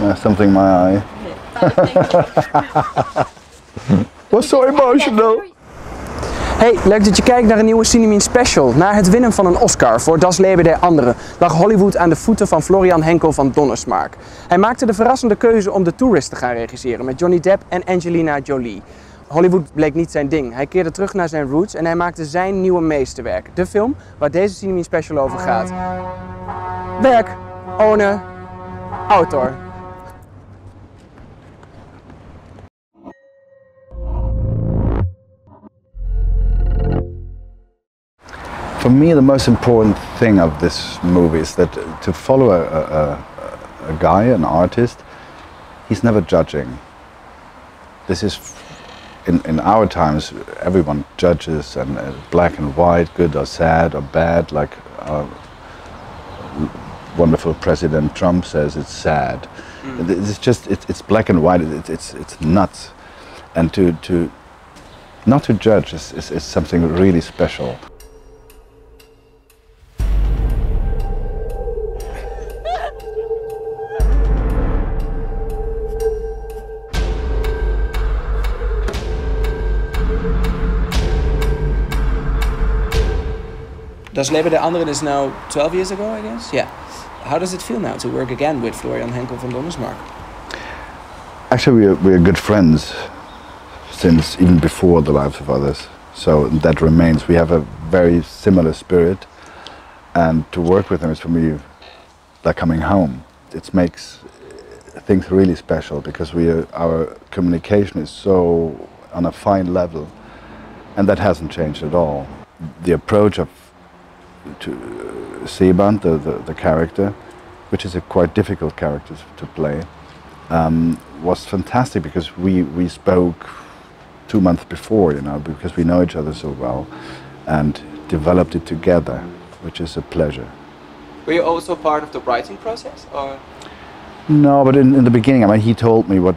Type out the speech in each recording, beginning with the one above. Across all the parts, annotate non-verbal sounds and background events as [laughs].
Something in my eye. [laughs] Was so emotional. Hey, leuk dat je kijkt naar een nieuwe Cinemien Special. Na het winnen van een Oscar voor Das Leben der Anderen lag Hollywood aan de voeten van Florian Henkel van Donnersmarck. Hij maakte de verrassende keuze om The Tourist te gaan regisseren met Johnny Depp en Angelina Jolie. Hollywood bleek niet zijn ding. Hij keerde terug naar zijn roots en hij maakte zijn nieuwe meesterwerk. De film waar deze Cinemien Special over gaat. Werk, owner, autor. For me, the most important thing of this movie is that to follow a, a, a guy, an artist, he's never judging. This is, in, in our times, everyone judges and uh, black and white, good or sad or bad, like our wonderful President Trump says it's sad. It's just, it, it's black and white, it, it's, it's nuts. And to, to not to judge is, is, is something really special. Das Leben der Anderen is now 12 years ago, I guess? Yeah. How does it feel now to work again with Florian Henckel van Donnersmarck? Actually, we are, we are good friends since even before the lives of others. So that remains. We have a very similar spirit, and to work with him is for me like coming home. It makes things really special because we are, our communication is so on a fine level, and that hasn't changed at all. The approach of to uh, Seeband, the, the, the character, which is a quite difficult character to play, um, was fantastic because we, we spoke two months before, you know, because we know each other so well, and developed it together, which is a pleasure. Were you also part of the writing process? or? No, but in, in the beginning, I mean, he told me what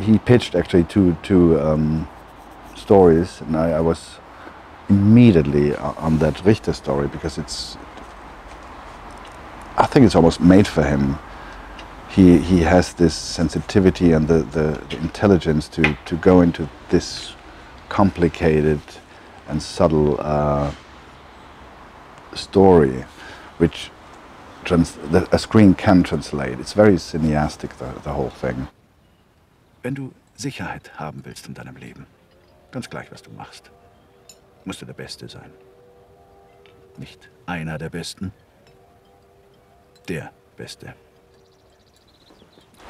he pitched actually two two um, stories, and I, I was immediately on that Richter story because it's. I think it's almost made for him. He he has this sensitivity and the, the, the intelligence to, to go into this complicated and subtle uh, story, which a screen can translate. It's very cineastic, the, the whole thing. Wenn du Sicherheit haben willst in deinem Leben, ganz gleich, was du machst, musst du der Beste sein. Nicht einer der Besten, der Beste.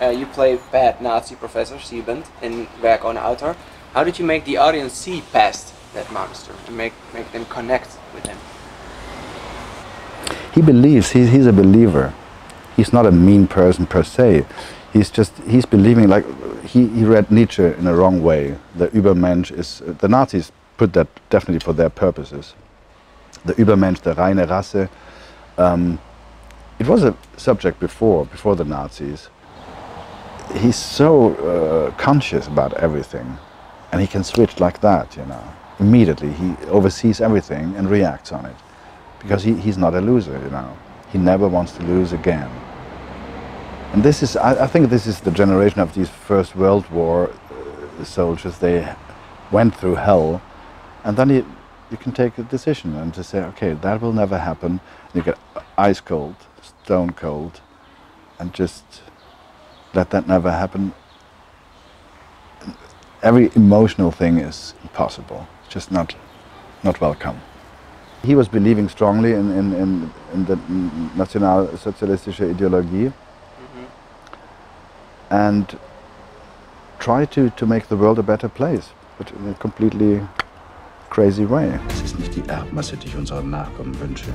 Uh, you play bad Nazi Professor Seeband in Werk ohne Autor. How did you make the audience see past that monster and make, make them connect with him? He believes, he's, he's a believer. He's not a mean person per se. He's just, he's believing, like, he, he read Nietzsche in a wrong way. The Übermensch is, the Nazis put that definitely for their purposes. The Übermensch, the reine Rasse. Um, it was a subject before, before the Nazis. He's so uh, conscious about everything, and he can switch like that, you know. Immediately, he oversees everything and reacts on it, because he, he's not a loser, you know. He never wants to lose again. And this is, I, I think, this is the generation of these First World War uh, soldiers. They went through hell, and then you, you can take a decision and to say, okay, that will never happen. And you get ice cold, stone cold, and just let that never happen. Every emotional thing is impossible. It's just not, not welcome. He was believing strongly in, in, in, in the nationalsozialistische Ideologie mm-hmm. and try to, to make the world a better place, but in a completely crazy way. Es ist nicht die Erbmasse, die ich unseren Nachkommen wünsche.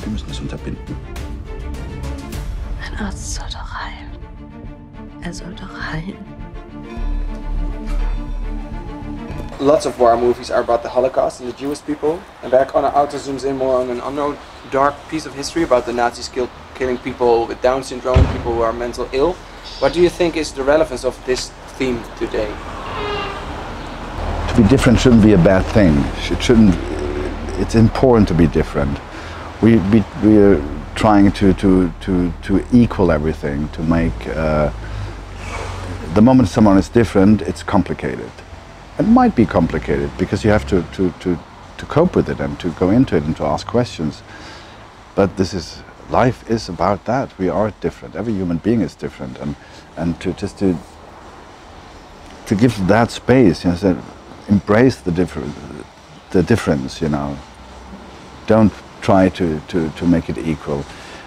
Wir müssen es unterbinden. Ein Arzt soll doch heilen. Er soll doch heilen. Lots of war movies are about the Holocaust and the Jewish people. And Werk ohne Autor zooms in more on an unknown dark piece of history about the Nazis kill, killing people with Down syndrome, people who are mental ill. What do you think is the relevance of this theme today? Be different shouldn't be a bad thing. It shouldn't. It's important to be different. We we we are trying to, to, to, to equal everything, to make uh, the moment someone is different, it's complicated. It might be complicated because you have to, to, to, to cope with it and to go into it and to ask questions. But this is life is about that. We are different. Every human being is different, and and to just to to give that space, you know, embrace the different the difference. You know, don't try to to to make it equal.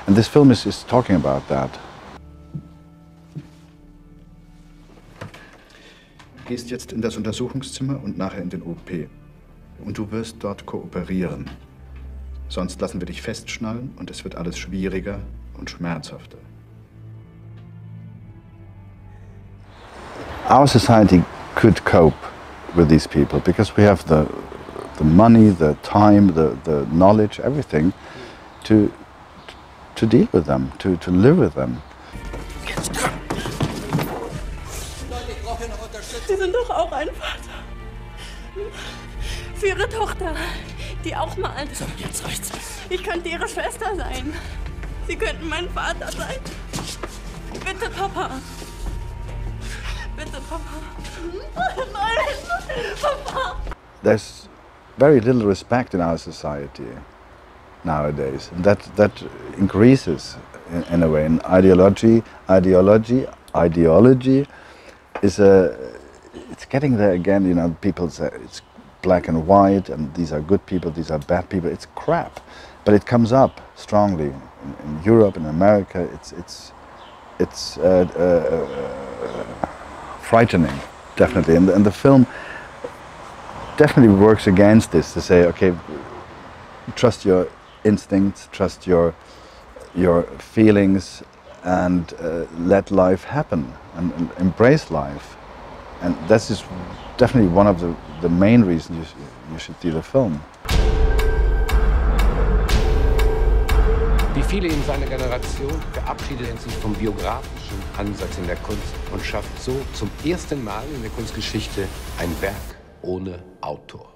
And this film is is talking about that. Gehst jetzt in das Untersuchungszimmer und nachher in den OP. Und du wirst dort kooperieren. Sonst lassen wir dich festschnallen und es wird alles schwieriger und schmerzhafter. Our society could cope with these people because we have the the money, the time, the, the knowledge, everything to to deal with them, to, to live with them. Sie sind doch auch ein Vater. Für Ihre Tochter, die auch mal. So, jetzt reicht's. Ich könnte Ihre Schwester sein. Sie könnten mein Vater sein. Bitte, Papa. Bitte, Papa. There's very little respect in our society nowadays. That, that increases in, in a way. And ideology, ideology, ideology is a, it's getting there again, you know, people say it's black and white and these are good people, these are bad people. It's crap. But it comes up strongly in, in Europe, in America. It's, it's, it's uh, uh, frightening, definitely. And, and the film definitely works against this to say, okay, trust your instincts, trust your your feelings, and uh, let life happen and, and embrace life. And this is definitely one of the, the main reasons you, you should see the film. Wie viele in seiner Generation verabschiedet er sich vom biografischen Ansatz in der Kunst und schafft so zum ersten Mal in der Kunstgeschichte ein Werk ohne Autor.